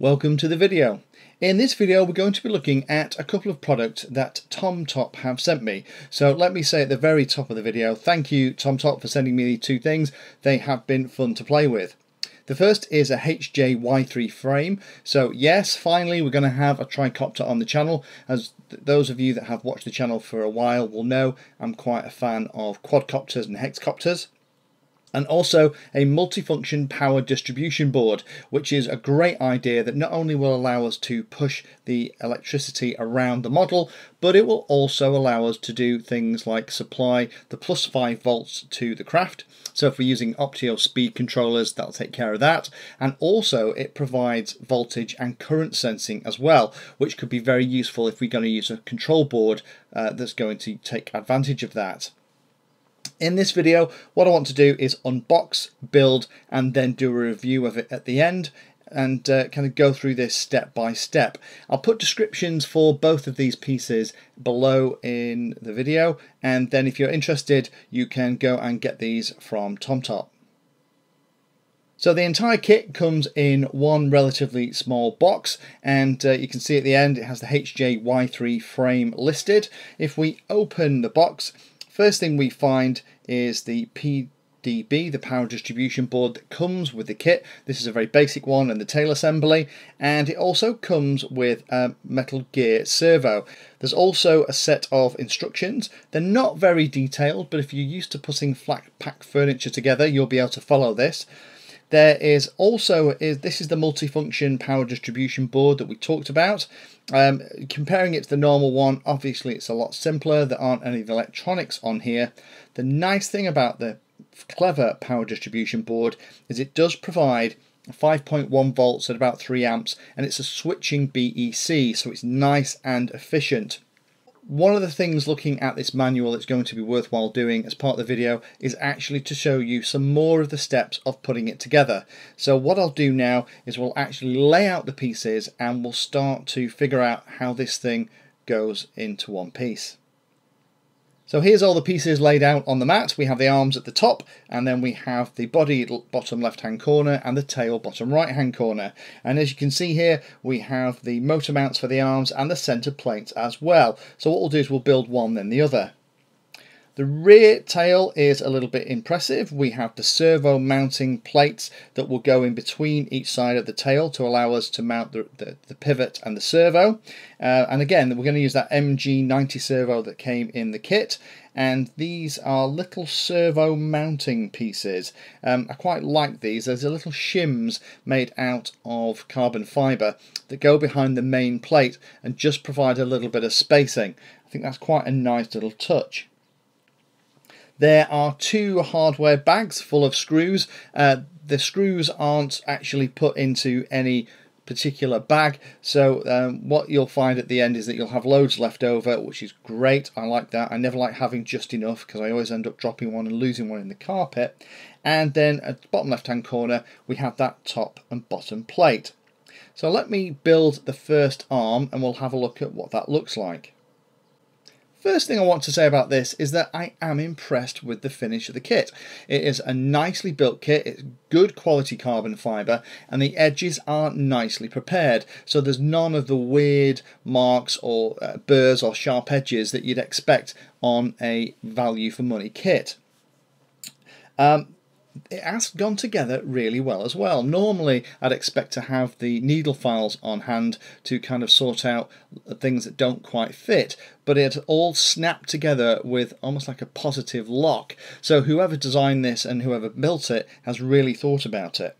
Welcome to the video. In this video we're going to be looking at a couple of products that TomTop have sent me. So let me say at the very top of the video, thank you TomTop for sending me these two things. They have been fun to play with. The first is a HJY3 frame. So yes, finally we're going to have a tricopter on the channel. As th those of you that have watched the channel for a while will know, I'm quite a fan of quadcopters and hexcopters and also a multifunction power distribution board, which is a great idea that not only will allow us to push the electricity around the model, but it will also allow us to do things like supply the plus 5 volts to the craft. So if we're using Opto speed controllers, that'll take care of that. And also it provides voltage and current sensing as well, which could be very useful if we're going to use a control board uh, that's going to take advantage of that. In this video, what I want to do is unbox, build, and then do a review of it at the end and uh, kind of go through this step by step. I'll put descriptions for both of these pieces below in the video and then if you're interested you can go and get these from TomTop. So the entire kit comes in one relatively small box and uh, you can see at the end it has the HJY3 frame listed. If we open the box First thing we find is the PDB, the power distribution board that comes with the kit. This is a very basic one and the tail assembly and it also comes with a metal gear servo. There's also a set of instructions. They're not very detailed but if you're used to putting flat pack furniture together you'll be able to follow this. There is also, is this is the multifunction power distribution board that we talked about. Um, comparing it to the normal one, obviously it's a lot simpler. There aren't any electronics on here. The nice thing about the clever power distribution board is it does provide 5.1 volts at about 3 amps and it's a switching BEC so it's nice and efficient. One of the things looking at this manual that's going to be worthwhile doing as part of the video is actually to show you some more of the steps of putting it together. So what I'll do now is we'll actually lay out the pieces and we'll start to figure out how this thing goes into one piece. So here's all the pieces laid out on the mat. We have the arms at the top and then we have the body bottom left hand corner and the tail bottom right hand corner. And as you can see here we have the motor mounts for the arms and the centre plates as well. So what we'll do is we'll build one then the other. The rear tail is a little bit impressive. We have the servo mounting plates that will go in between each side of the tail to allow us to mount the, the, the pivot and the servo. Uh, and again, we're going to use that MG90 servo that came in the kit. And these are little servo mounting pieces. Um, I quite like these. There's a little shims made out of carbon fibre that go behind the main plate and just provide a little bit of spacing. I think that's quite a nice little touch. There are two hardware bags full of screws. Uh, the screws aren't actually put into any particular bag so um, what you'll find at the end is that you'll have loads left over which is great. I like that. I never like having just enough because I always end up dropping one and losing one in the carpet. And then at the bottom left hand corner we have that top and bottom plate. So let me build the first arm and we'll have a look at what that looks like First thing I want to say about this is that I am impressed with the finish of the kit. It is a nicely built kit, it's good quality carbon fibre and the edges are nicely prepared so there's none of the weird marks or uh, burrs or sharp edges that you'd expect on a value for money kit. Um, it has gone together really well as well. Normally, I'd expect to have the needle files on hand to kind of sort out things that don't quite fit, but it all snapped together with almost like a positive lock. So whoever designed this and whoever built it has really thought about it.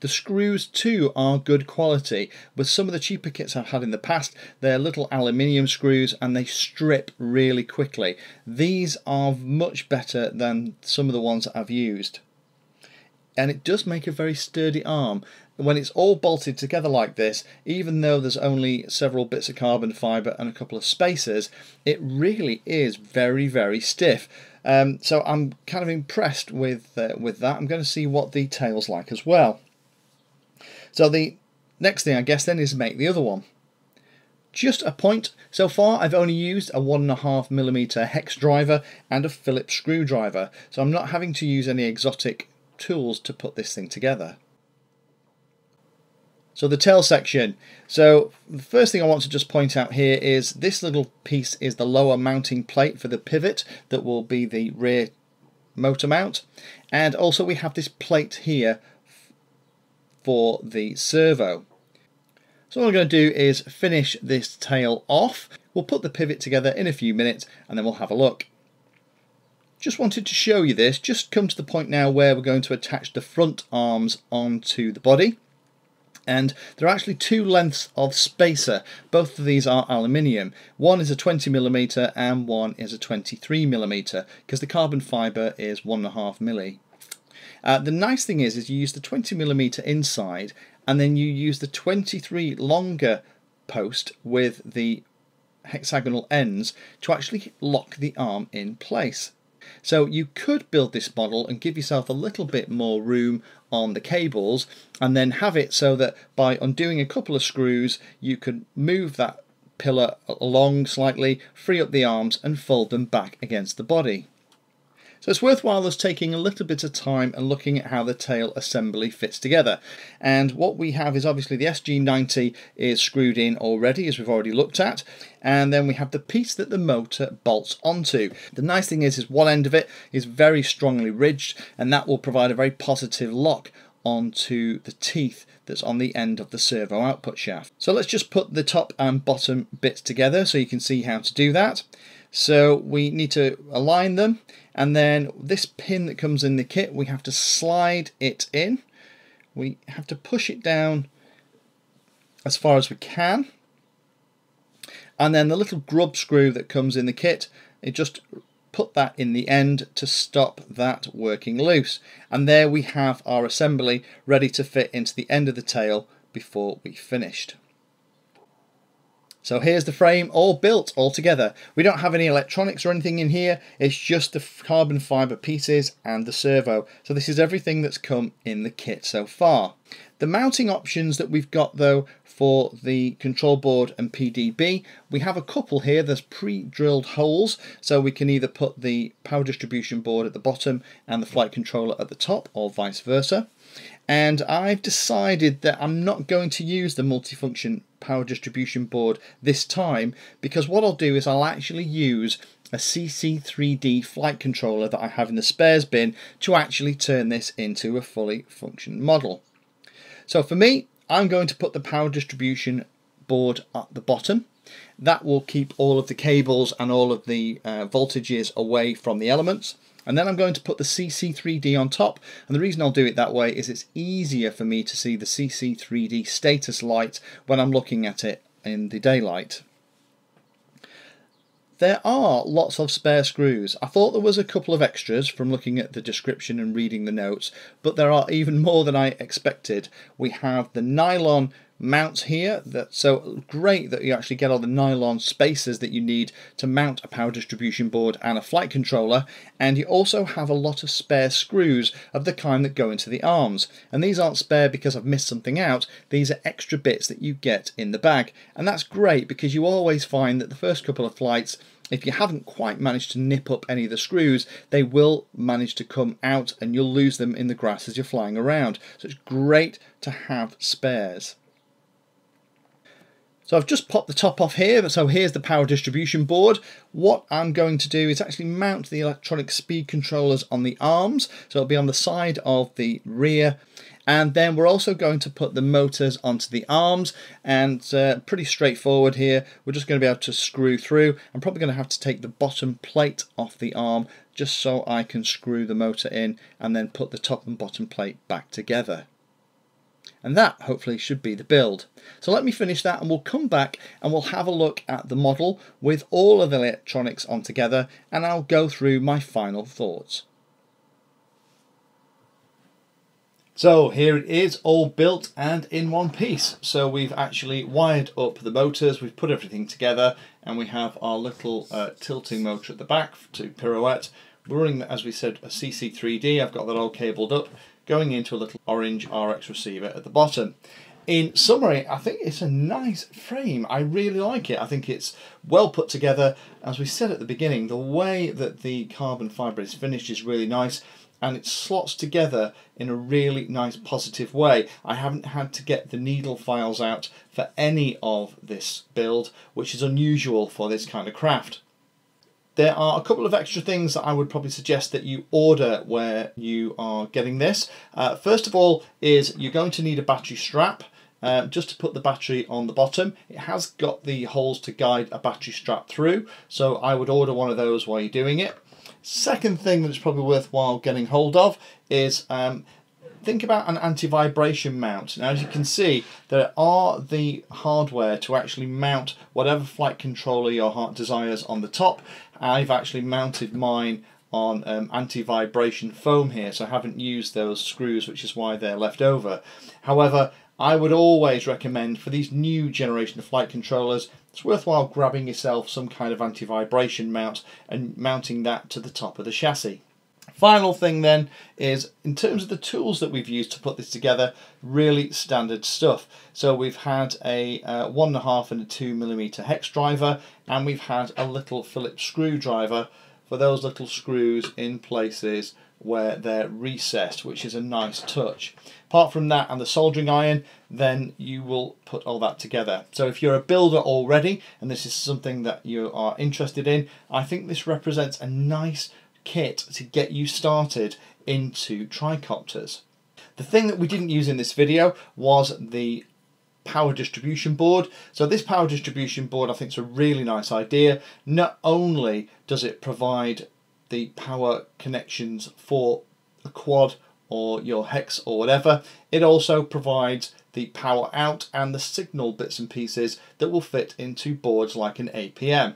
The screws too are good quality. With some of the cheaper kits I've had in the past, they're little aluminium screws and they strip really quickly. These are much better than some of the ones that I've used and it does make a very sturdy arm. When it's all bolted together like this, even though there's only several bits of carbon fibre and a couple of spacers, it really is very, very stiff. Um, so I'm kind of impressed with, uh, with that. I'm going to see what the tail's like as well. So the next thing I guess then is make the other one. Just a point, so far I've only used a 1.5mm hex driver and a Phillips screwdriver, so I'm not having to use any exotic tools to put this thing together. So the tail section. So the first thing I want to just point out here is this little piece is the lower mounting plate for the pivot that will be the rear motor mount. And also we have this plate here for the servo. So what I'm going to do is finish this tail off. We'll put the pivot together in a few minutes and then we'll have a look. Just wanted to show you this, just come to the point now where we're going to attach the front arms onto the body and there are actually two lengths of spacer. Both of these are aluminium. One is a 20mm and one is a 23mm because the carbon fibre is 1.5 milli. Uh, the nice thing is, is you use the 20mm inside and then you use the 23 longer post with the hexagonal ends to actually lock the arm in place. So you could build this model and give yourself a little bit more room on the cables and then have it so that by undoing a couple of screws you can move that pillar along slightly, free up the arms and fold them back against the body. So it's worthwhile us taking a little bit of time and looking at how the tail assembly fits together. And what we have is obviously the SG90 is screwed in already, as we've already looked at. And then we have the piece that the motor bolts onto. The nice thing is, is one end of it is very strongly ridged, and that will provide a very positive lock onto the teeth that's on the end of the servo output shaft. So let's just put the top and bottom bits together so you can see how to do that. So we need to align them and then this pin that comes in the kit we have to slide it in. We have to push it down as far as we can and then the little grub screw that comes in the kit it just put that in the end to stop that working loose and there we have our assembly ready to fit into the end of the tail before we finished. So here's the frame all built all together. We don't have any electronics or anything in here. It's just the carbon fibre pieces and the servo. So this is everything that's come in the kit so far. The mounting options that we've got though for the control board and PDB, we have a couple here. There's pre-drilled holes so we can either put the power distribution board at the bottom and the flight controller at the top or vice versa and I've decided that I'm not going to use the multifunction power distribution board this time because what I'll do is I'll actually use a CC3D flight controller that I have in the spares bin to actually turn this into a fully functioning model. So for me, I'm going to put the power distribution board at the bottom. That will keep all of the cables and all of the uh, voltages away from the elements. And then I'm going to put the CC3D on top. And the reason I'll do it that way is it's easier for me to see the CC3D status light when I'm looking at it in the daylight. There are lots of spare screws. I thought there was a couple of extras from looking at the description and reading the notes, but there are even more than I expected. We have the nylon mounts here that so great that you actually get all the nylon spacers that you need to mount a power distribution board and a flight controller and you also have a lot of spare screws of the kind that go into the arms and these aren't spare because I've missed something out these are extra bits that you get in the bag and that's great because you always find that the first couple of flights if you haven't quite managed to nip up any of the screws, they will manage to come out and you'll lose them in the grass as you're flying around. So it's great to have spares. So I've just popped the top off here, so here's the power distribution board. What I'm going to do is actually mount the electronic speed controllers on the arms, so it'll be on the side of the rear. And then we're also going to put the motors onto the arms and uh, pretty straightforward here. We're just going to be able to screw through. I'm probably going to have to take the bottom plate off the arm just so I can screw the motor in and then put the top and bottom plate back together. And that hopefully should be the build. So let me finish that and we'll come back and we'll have a look at the model with all of the electronics on together and I'll go through my final thoughts. So here it is all built and in one piece. So we've actually wired up the motors, we've put everything together and we have our little uh, tilting motor at the back to pirouette. We're running, as we said, a CC3D. I've got that all cabled up going into a little orange RX receiver at the bottom. In summary, I think it's a nice frame. I really like it. I think it's well put together. As we said at the beginning, the way that the carbon fibre is finished is really nice. And it slots together in a really nice positive way. I haven't had to get the needle files out for any of this build, which is unusual for this kind of craft. There are a couple of extra things that I would probably suggest that you order where you are getting this. Uh, first of all is you're going to need a battery strap. Uh, just to put the battery on the bottom. It has got the holes to guide a battery strap through, so I would order one of those while you're doing it. Second thing that's probably worthwhile getting hold of is um, think about an anti-vibration mount. Now as you can see there are the hardware to actually mount whatever flight controller your heart desires on the top. I've actually mounted mine on um, anti-vibration foam here so I haven't used those screws which is why they're left over. However I would always recommend for these new generation of flight controllers, it's worthwhile grabbing yourself some kind of anti-vibration mount and mounting that to the top of the chassis. Final thing then is in terms of the tools that we've used to put this together, really standard stuff. So we've had a uh, one and a half and a two millimeter hex driver, and we've had a little Phillips screwdriver for those little screws in places where they're recessed, which is a nice touch. Apart from that and the soldering iron, then you will put all that together. So if you're a builder already, and this is something that you are interested in, I think this represents a nice kit to get you started into tricopters. The thing that we didn't use in this video was the power distribution board. So this power distribution board I think is a really nice idea. Not only does it provide the power connections for a quad or your hex or whatever, it also provides the power out and the signal bits and pieces that will fit into boards like an APM.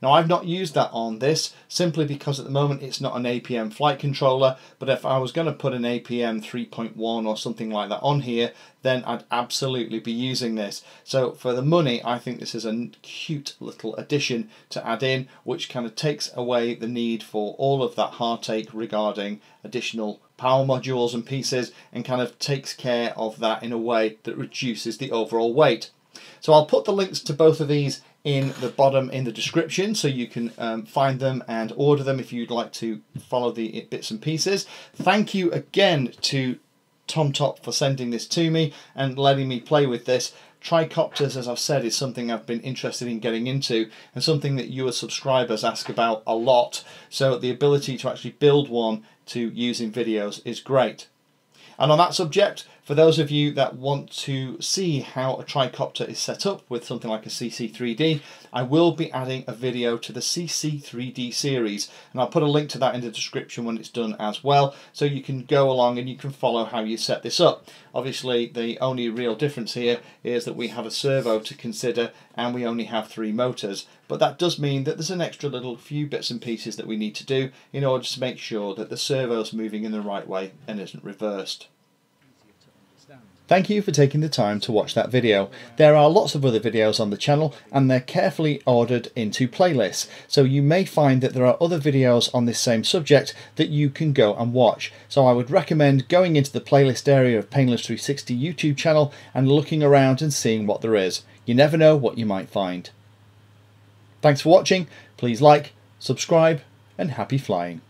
Now I've not used that on this simply because at the moment it's not an APM flight controller but if I was going to put an APM 3.1 or something like that on here then I'd absolutely be using this. So for the money I think this is a cute little addition to add in which kind of takes away the need for all of that heartache regarding additional power modules and pieces and kind of takes care of that in a way that reduces the overall weight. So I'll put the links to both of these in the bottom in the description so you can um, find them and order them if you'd like to follow the bits and pieces. Thank you again to TomTop for sending this to me and letting me play with this. Tricopters, as I've said, is something I've been interested in getting into and something that you as subscribers ask about a lot. So the ability to actually build one to use in videos is great. And on that subject, for those of you that want to see how a tricopter is set up with something like a CC3D, I will be adding a video to the CC3D series and I'll put a link to that in the description when it's done as well so you can go along and you can follow how you set this up. Obviously the only real difference here is that we have a servo to consider and we only have three motors but that does mean that there's an extra little few bits and pieces that we need to do in order to make sure that the servo is moving in the right way and isn't reversed. Thank you for taking the time to watch that video. There are lots of other videos on the channel and they're carefully ordered into playlists, so you may find that there are other videos on this same subject that you can go and watch. So I would recommend going into the playlist area of Painless360 YouTube channel and looking around and seeing what there is. You never know what you might find. Thanks for watching, please like, subscribe and happy flying.